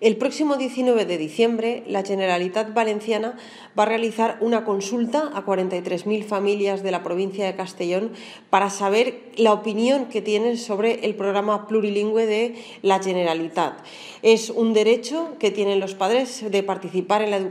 El próximo 19 de diciembre, la Generalitat Valenciana va a realizar una consulta a 43.000 familias de la provincia de Castellón para saber la opinión que tienen sobre el programa plurilingüe de la Generalitat. Es un derecho que tienen los padres de participar en la educación